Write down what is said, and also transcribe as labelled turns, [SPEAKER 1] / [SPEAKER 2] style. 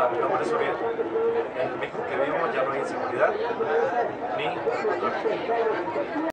[SPEAKER 1] Hola, mi nombre es Uriel. En México que vivimos ya no hay inseguridad ni